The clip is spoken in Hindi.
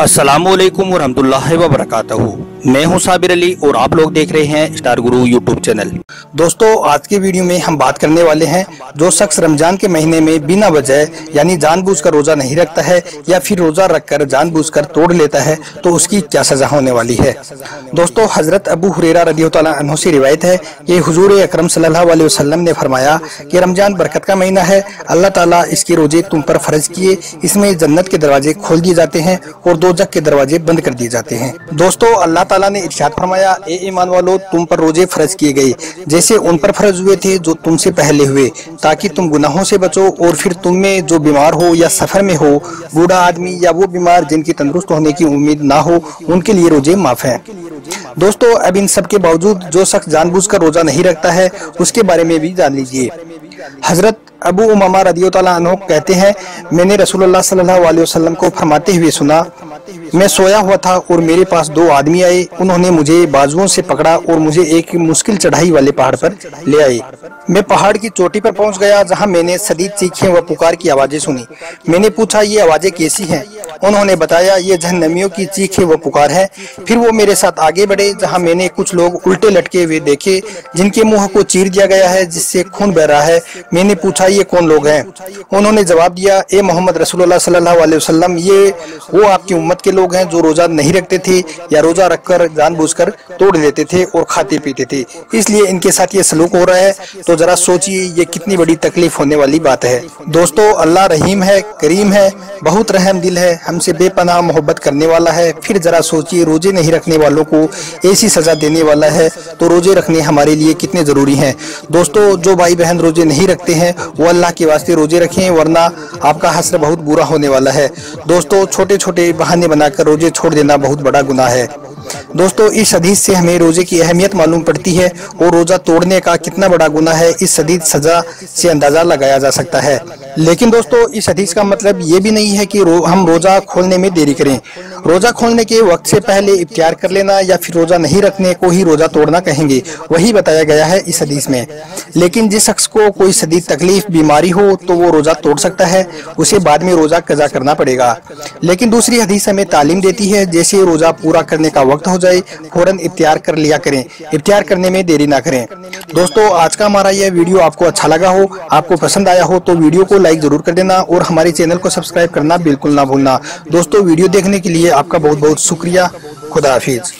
असलम वरहमल वबरकातुहू मैं हूँ साबिर अली और आप लोग देख रहे हैं स्टार गुरु यूट्यूब चैनल। दोस्तों, आज के वीडियो में हम बात करने वाले हैं जो शख्स रमज़ान के महीने में बिना वजह यानी जानबूझकर रोजा नहीं रखता है या फिर रोजा रखकर जानबूझकर तोड़ लेता है तो उसकी क्या सजा होने वाली है? दोस्तों, हज़रत अबू हुरेरा रदी अनहु से रिवायत है कि हजूर अक्रम अलैहि ने फरमाया कि रमज़ान बरकत का महीना है, अल्लाह ताला इसके रोज़े तुम पर फ़र्ज़ किए, इसमें जन्नत के दरवाजे खोल दिए जाते हैं और दो के दरवाजे बंद कर दिए जाते हैं। दोस्तों, अल्लाह ताला ने इरशाद फरमाया, ए ईमान वालो, तुम पर रोज़े फ़र्ज़ किए गए, जैसे उन पर फ़र्ज़ हुए थे जो तुमसे पहले हुए, ताकि तुम गुनाहों से बचो और फिर तुम में जो बीमार हो या सफ़र में हो, बूढ़ा आदमी या वो बीमार जिनकी तंदुरुस्त होने की उम्मीद ना हो, उनके लिए रोज़े माफ़ है। दोस्तों, अब इन सब के बावजूद जो शख्स जानबूझकर रोजा नहीं रखता है, उसके बारे में भी जान लीजिए। हज़रत अबू उमामा रदी कहते हैं, मैंने रसूलुल्लाह सल्लल्लाहु अलैहि वसल्लम को फरमाते हुए सुना मैं सोया हुआ था और मेरे पास दो आदमी आए। उन्होंने मुझे बाजुओं से पकड़ा और मुझे एक मुश्किल चढ़ाई वाले पहाड़ पर ले आए। मैं पहाड़ की चोटी पर पहुँच गया, जहाँ मैंने सदी चीखे व पुकार की आवाज़ें सुनी। मैंने पूछा, ये आवाज़ें कैसी हैं? उन्होंने बताया, ये जहनमियों की चीखें व पुकार है। फिर वो मेरे साथ आगे बढ़े, जहाँ मैंने कुछ लोग उल्टे लटके हुए देखे, जिनके मुँह को चीर दिया गया है, जिससे खून बह रहा है। मैंने पूछा, ये कौन लोग हैं? उन्होंने जवाब दिया, ए मोहम्मद रसूलुल्लाह सल्लल्लाहु अलैहि वसल्लम, ये वो आपकी उम्मत के लोग हैं जो रोजा नहीं रखते थे या रोजा रखकर जानबूझकर तोड़ देते थे और खाते पीते थे। इसलिए इनके साथ ये सलूक हो रहा है। तो जरा सोचिए, ये कितनी बड़ी तकलीफ़ होने वाली बात है। दोस्तों, अल्लाह रहीम है, करीम है, बहुत रहम दिल है। हमसे बेपनाह मोहब्बत करने वाला है, फिर जरा सोचिए रोज़े नहीं रखने वालों को ऐसी सजा देने वाला है तो रोज़े रखने हमारे लिए कितने ज़रूरी हैं। दोस्तों, जो भाई बहन रोज़े नहीं रखते हैं, वो अल्लाह के वास्ते रोज़े रखें, वरना आपका हसर बहुत बुरा होने वाला है। दोस्तों छोटे छोटे बहाने बनाकर रोज़े छोड़ देना बहुत बड़ा गुना है। दोस्तों इस हदीस से हमें रोज़े की अहमियत मालूम पड़ती है और रोजा तोड़ने का कितना बड़ा गुना है इस हदीस सजा से अंदाज़ा लगाया जा सकता है। लेकिन दोस्तों इस हदीस का मतलब ये भी नहीं है कि रो, हम रोजा खोलने में देरी करें। रोजा खोलने के वक्त से पहले इख्तियार कर लेना या फिर रोजा नहीं रखने को ही रोजा तोड़ना कहेंगे वही बताया गया है इस हदीस में। लेकिन जिस शख्स को कोई शदीद तकलीफ़ बीमारी हो तो वो रोजा तोड़ सकता है उसे बाद में रोजा कजा करना पड़ेगा। लेकिन दूसरी हदीस हमें तालीम देती है जैसे रोजा पूरा करने का वक्त हो जाए, फ़ौरन इख्तियार कर लिया करें। इख्तियार करने में देरी ना करें। दोस्तों, आज का हमारा यह वीडियो आपको अच्छा लगा हो, आपको पसंद आया हो तो वीडियो को लाइक ज़रूर कर देना और हमारे चैनल को सब्सक्राइब करना बिल्कुल ना भूलना। दोस्तों, वीडियो देखने के लिए आपका बहुत बहुत शुक्रिया। खुदा हाफिज़।